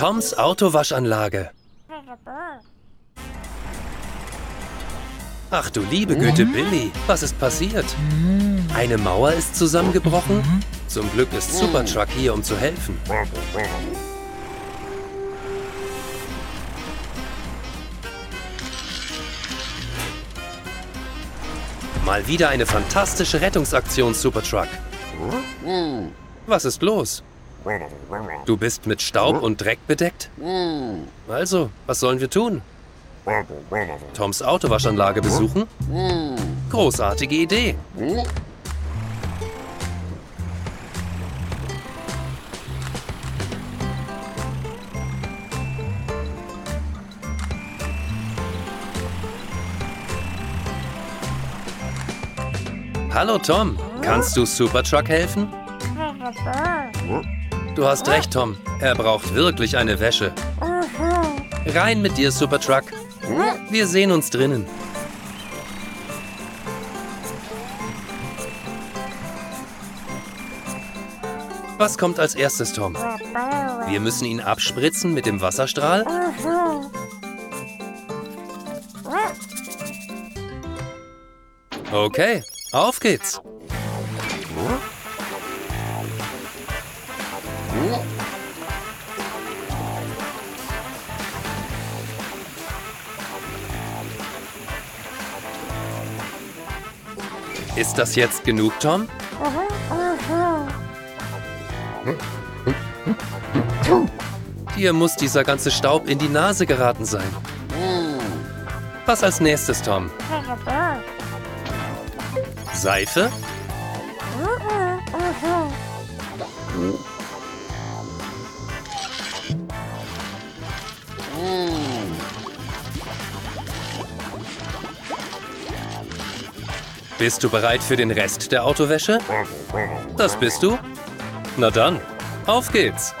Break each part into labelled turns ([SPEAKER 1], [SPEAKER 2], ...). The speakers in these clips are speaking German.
[SPEAKER 1] Toms Autowaschanlage. Ach du liebe Güte, Billy, was ist passiert? Eine Mauer ist zusammengebrochen? Zum Glück ist Supertruck hier, um zu helfen. Mal wieder eine fantastische Rettungsaktion, Supertruck. Was ist los? Du bist mit Staub und Dreck bedeckt? Also, was sollen wir tun? Toms Autowaschanlage besuchen? Großartige Idee. Hallo Tom, kannst du Supertruck helfen? Du hast recht, Tom. Er braucht wirklich eine Wäsche. Rein mit dir, Supertruck. Wir sehen uns drinnen. Was kommt als erstes, Tom? Wir müssen ihn abspritzen mit dem Wasserstrahl. Okay, auf geht's. Ist das jetzt genug, Tom? Dir muss dieser ganze Staub in die Nase geraten sein. Was als nächstes, Tom? Seife? Bist du bereit für den Rest der Autowäsche? Das bist du? Na dann, auf geht's.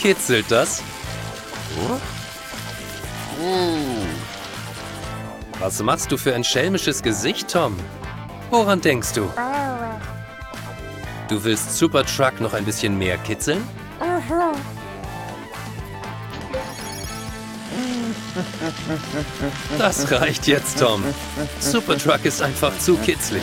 [SPEAKER 1] Kitzelt das? Was machst du für ein schelmisches Gesicht, Tom? Woran denkst du? Du willst Supertruck noch ein bisschen mehr kitzeln? Das reicht jetzt, Tom. Supertruck ist einfach zu kitzlig.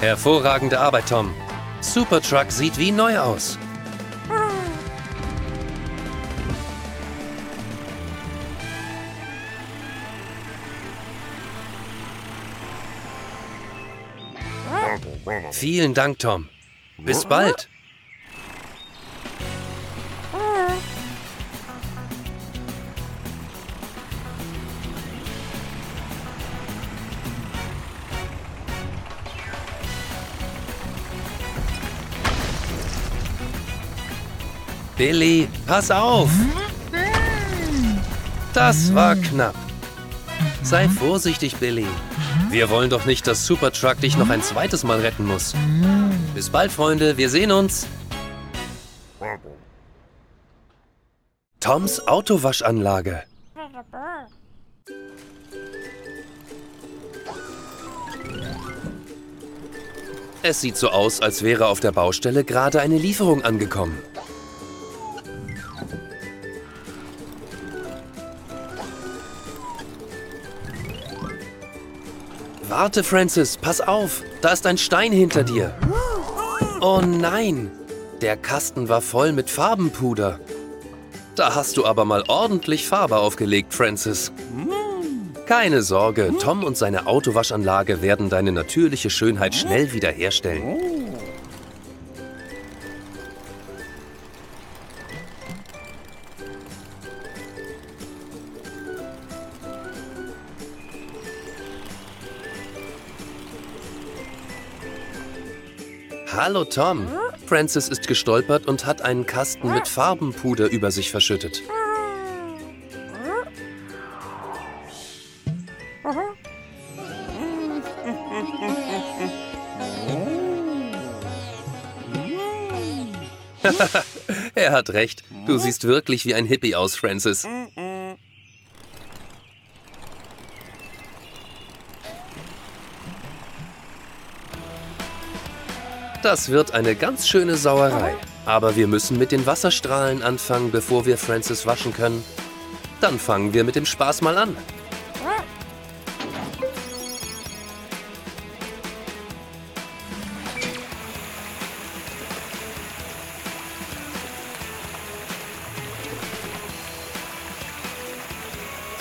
[SPEAKER 1] Hervorragende Arbeit, Tom. Supertruck sieht wie neu aus. Vielen Dank, Tom. Bis bald. Billy, pass auf! Das war knapp. Sei vorsichtig, Billy. Wir wollen doch nicht, dass Supertruck dich noch ein zweites Mal retten muss. Bis bald, Freunde. Wir sehen uns. Toms Autowaschanlage. Es sieht so aus, als wäre auf der Baustelle gerade eine Lieferung angekommen. Warte, Francis, pass auf. Da ist ein Stein hinter dir. Oh nein, der Kasten war voll mit Farbenpuder. Da hast du aber mal ordentlich Farbe aufgelegt, Francis. Keine Sorge, Tom und seine Autowaschanlage werden deine natürliche Schönheit schnell wiederherstellen. Hallo Tom. Francis ist gestolpert und hat einen Kasten mit Farbenpuder über sich verschüttet. er hat recht. Du siehst wirklich wie ein Hippie aus, Francis. Das wird eine ganz schöne Sauerei. Aber wir müssen mit den Wasserstrahlen anfangen, bevor wir Francis waschen können. Dann fangen wir mit dem Spaß mal an.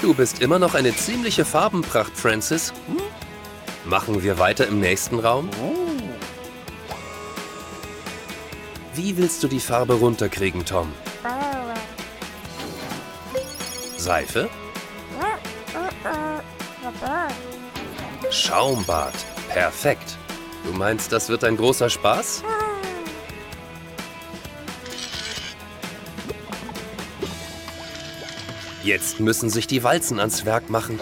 [SPEAKER 1] Du bist immer noch eine ziemliche Farbenpracht, Francis. Machen wir weiter im nächsten Raum? Wie willst du die Farbe runterkriegen, Tom? Seife? Schaumbad. Perfekt. Du meinst, das wird ein großer Spaß? Jetzt müssen sich die Walzen ans Werk machen.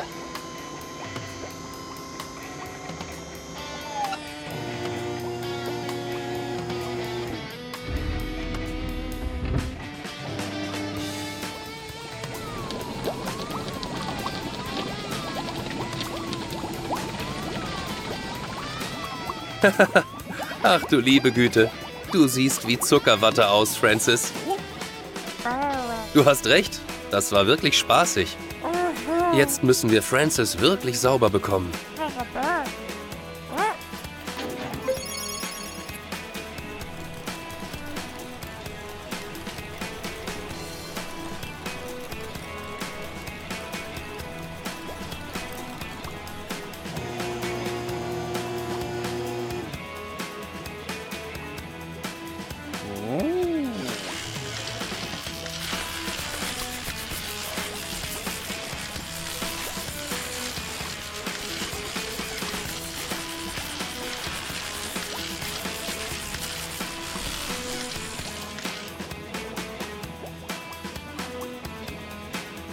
[SPEAKER 1] Ach du liebe Güte, du siehst wie Zuckerwatte aus, Francis. Du hast recht, das war wirklich spaßig. Jetzt müssen wir Francis wirklich sauber bekommen.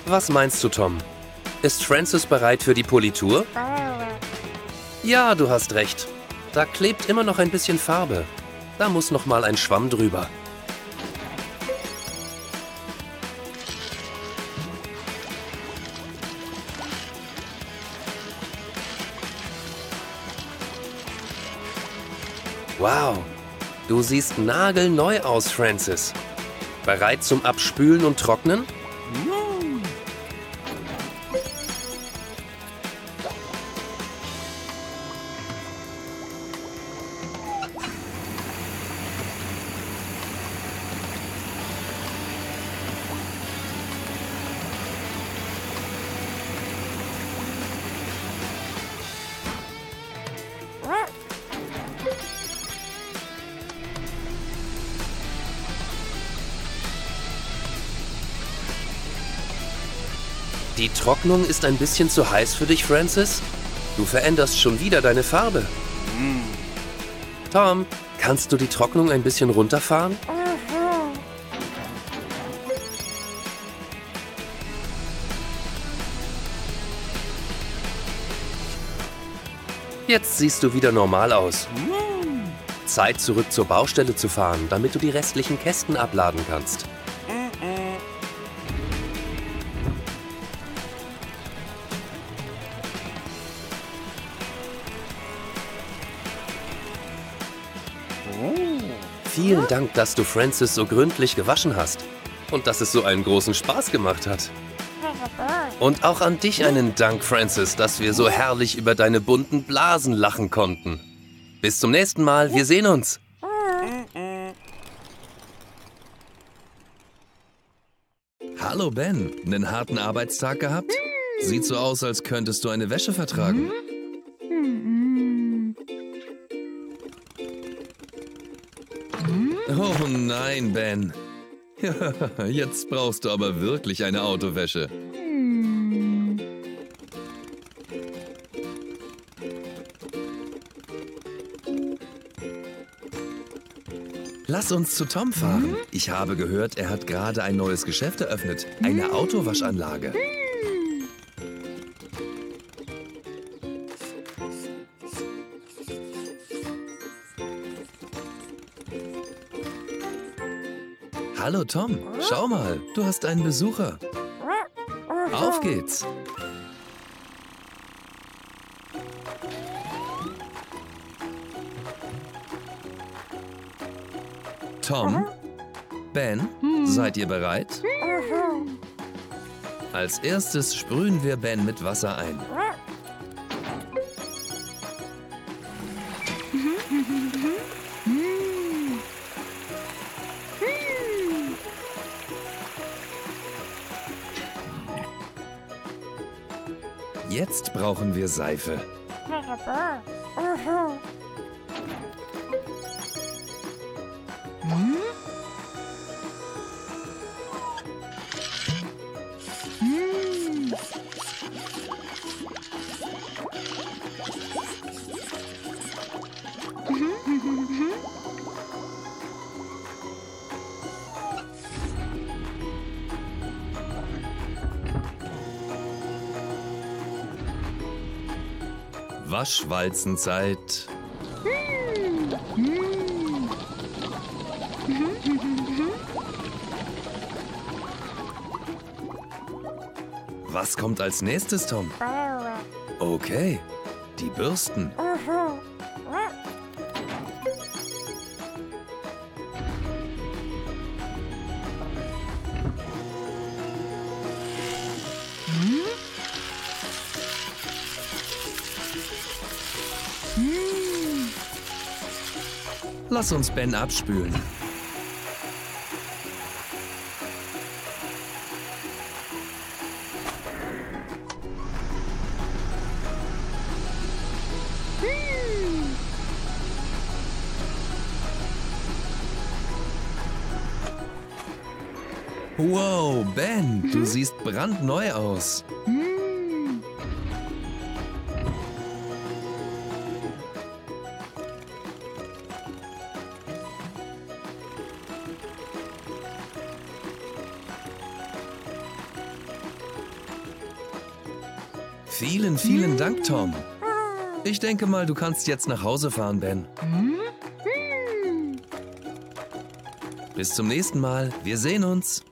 [SPEAKER 1] Was meinst du, Tom? Ist Francis bereit für die Politur? Ja, du hast recht. Da klebt immer noch ein bisschen Farbe. Da muss noch mal ein Schwamm drüber. Wow, du siehst nagelneu aus, Francis. Bereit zum Abspülen und Trocknen? Die Trocknung ist ein bisschen zu heiß für dich, Francis? Du veränderst schon wieder deine Farbe. Tom, kannst du die Trocknung ein bisschen runterfahren? Jetzt siehst du wieder normal aus. Zeit zurück zur Baustelle zu fahren, damit du die restlichen Kästen abladen kannst. Vielen Dank, dass du Francis so gründlich gewaschen hast. Und dass es so einen großen Spaß gemacht hat. Und auch an dich einen Dank, Francis, dass wir so herrlich über deine bunten Blasen lachen konnten. Bis zum nächsten Mal, wir sehen uns. Hallo Ben, einen harten Arbeitstag gehabt? Sieht so aus, als könntest du eine Wäsche vertragen. Oh nein, Ben. Jetzt brauchst du aber wirklich eine Autowäsche. Lass uns zu Tom fahren. Ich habe gehört, er hat gerade ein neues Geschäft eröffnet. Eine Autowaschanlage. Hallo Tom, schau mal, du hast einen Besucher. Auf geht's. Tom, Ben, seid ihr bereit? Als erstes sprühen wir Ben mit Wasser ein. Jetzt brauchen wir Seife. Waschwalzenzeit. Was kommt als nächstes, Tom? Okay, die Bürsten. Lass uns Ben abspülen. Wow, Ben, du siehst brandneu aus. Vielen, vielen Dank, Tom. Ich denke mal, du kannst jetzt nach Hause fahren, Ben. Bis zum nächsten Mal. Wir sehen uns.